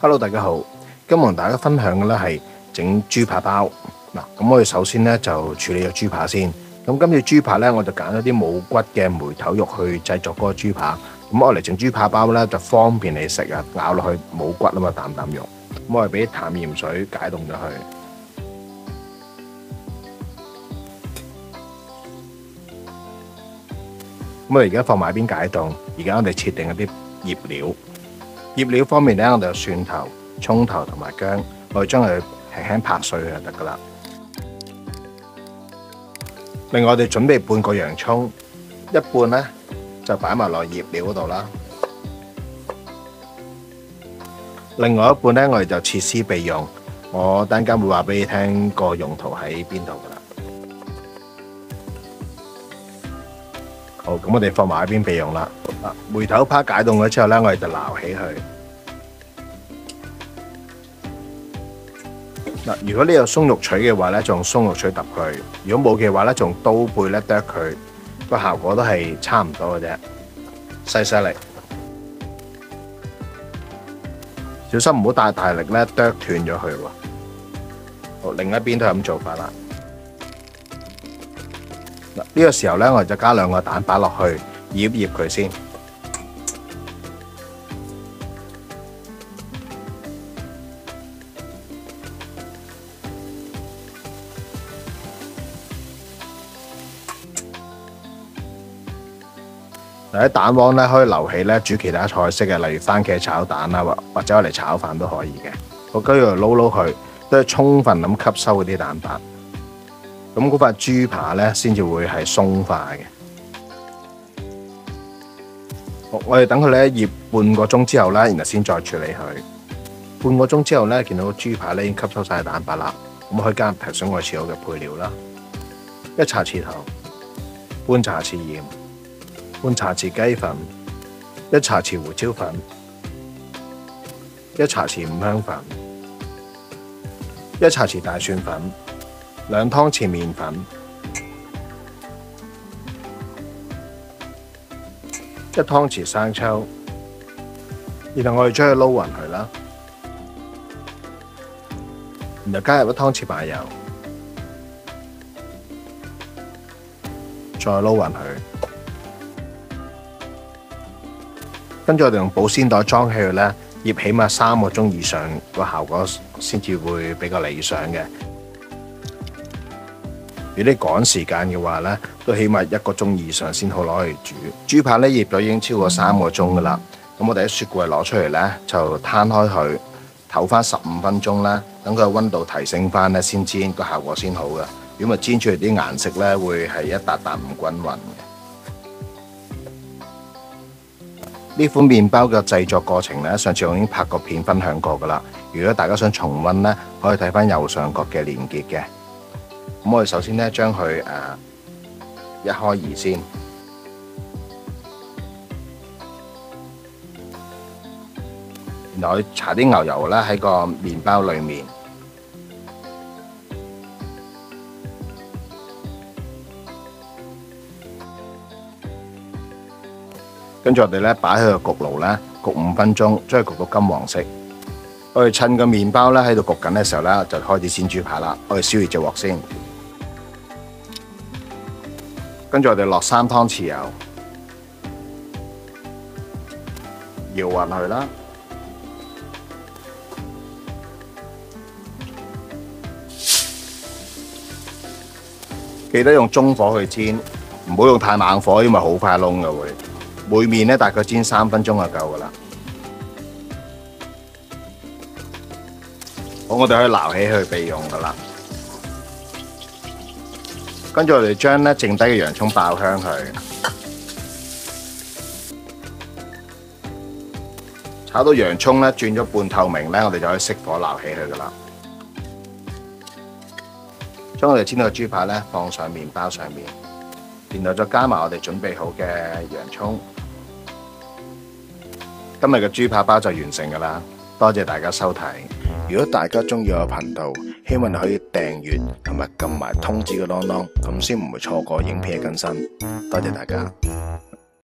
Hello，大家好，今日同大家分享嘅咧係整豬扒包。嗱，咁我哋首先咧就處理咗豬扒先。咁今次豬扒咧，我就揀咗啲冇骨嘅梅頭肉去製作嗰個豬扒。咁我嚟整豬扒包咧就方便你食啊，咬落去冇骨啊嘛，啖啖肉。咁我哋俾淡鹽水解凍咗佢。咁我哋而家放埋一邊解凍，而家我哋设定一啲醃料。醃料方面咧，我哋有蒜頭、葱頭同埋薑，我哋將佢輕輕拍碎佢就得噶啦。另外，我哋準備半個洋葱，一半咧就擺埋落醃料嗰度啦。另外一半咧，我哋就切絲備用。我等陣間會話俾你聽個用途喺邊度噶啦。好，咁我哋放埋一邊備用啦。梅頭扒解凍咗之後咧，我哋就撈起佢。嗱，如果你有鬆肉錘嘅話咧，就用鬆肉錘揼佢；如果冇嘅話咧，就用刀背咧剁佢，个效果都係差唔多嘅啫。細細力，小心唔好大大力咧剁斷咗佢喎。好，另一邊都系咁做法啦。嗱，呢個時候咧，我哋就加兩個蛋白落去，醃醃佢先。嗱，啲蛋黃咧可以留起咧煮其他菜式嘅，例如番茄炒蛋啊，或或者我嚟炒飯都可以嘅。我跟住撈撈佢，都係充分咁吸收嗰啲蛋白。咁嗰塊豬扒咧，先至會係鬆化嘅。好，我哋等佢咧醃半個鐘之後咧，然後先再處理佢。半個鐘之後咧，見到個豬扒咧已經吸收晒蛋白啦。咁可以加入提上我哋切好嘅配料啦，一茶匙頭，半茶匙鹽，半茶匙雞粉，一茶匙胡椒粉，一茶匙五香粉，一茶匙大蒜粉。兩湯匙麵粉，一湯匙生抽，然後我哋將佢撈勻佢啦，然後加入一湯匙麻油，再撈勻佢，跟住我哋用保鮮袋裝起佢咧，醃起碼三個鐘以上，個效果先至會比較理想嘅。如果你趕時間嘅話咧，都起碼一個鐘以上先好攞去煮。豬扒咧醃咗已經超過三個鐘噶啦，咁我哋喺雪櫃攞出嚟咧，就攤開佢，唞翻十五分鐘啦，等佢嘅溫度提升翻咧，先煎個效果先好噶。如果咪煎出嚟啲顏色咧，會係一笪笪唔均勻嘅。呢款麵包嘅製作過程咧，上次我已經拍過片分享過噶啦。如果大家想重溫咧，可以睇翻右上角嘅連結嘅。咁我哋首先咧將佢诶一開二先，然後搽啲牛油咧喺個麵包裏面，跟住我哋咧擺喺個焗爐咧焗五分鐘，將佢焗到金黃色。我哋趁個麵包咧喺度焗緊嘅時候咧，就開始煎豬扒啦。我哋燒熱隻鑊先。跟住我哋落三湯匙油，搖勻佢啦。記得用中火去煎，唔好用太猛火，因為好快燶嘅會。每面咧大概煎三分鐘就夠噶啦。我哋可以撈起去備用噶啦。跟住我哋將咧剩低嘅洋葱爆香佢，炒到洋葱咧轉咗半透明咧，我哋就可以熄火撈起佢噶啦。將我哋煎到嘅豬扒咧放上面包上面，然後再加埋我哋準備好嘅洋葱。今日嘅豬扒包就完成噶啦，多謝大家收睇。如果大家中意我频道，希望你可以订阅同埋揿埋通知嘅啷啷，咁先唔会错过影片嘅更新。多谢大家。